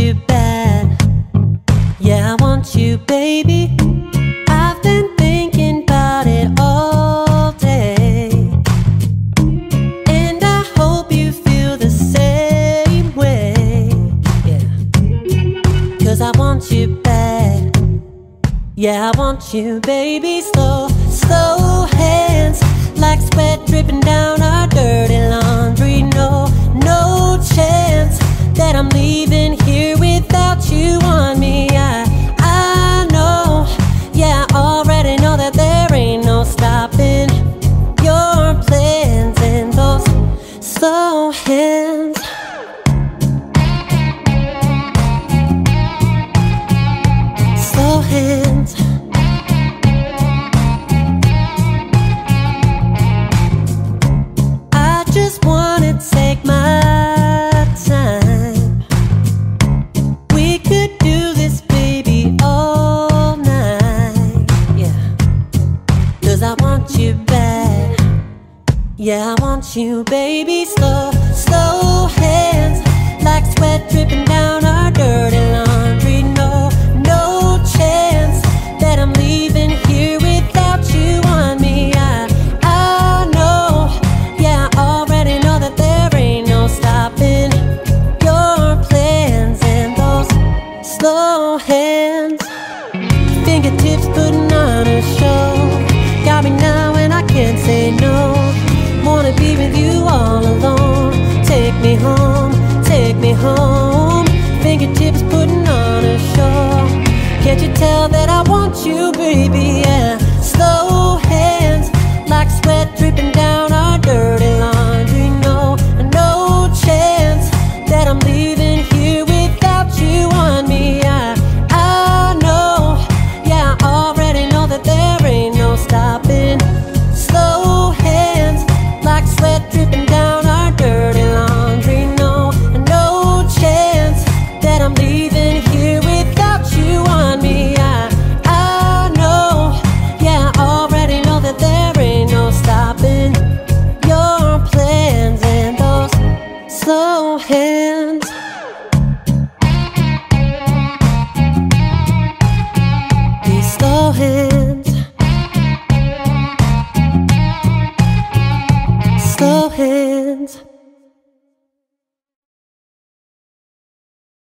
you bad. Yeah, I want you, baby. I've been thinking about it all day. And I hope you feel the same way. Yeah. Cause I want you bad. Yeah, I want you, baby. Slow, slow hands. Like sweat dripping down our dirty laundry. No, no chance that I'm leaving Yeah, I want you, baby. Slow, slow hands. Like sweat dripping down our dirty laundry. No, no chance that I'm leaving here without you on me. I, I know. Yeah, I already know that there ain't no stopping your plans and those slow hands. Fingertips putting on a show. Got me now and I can't say no. fingertips putting on a show. Can't you tell that I want you, baby? slow hands.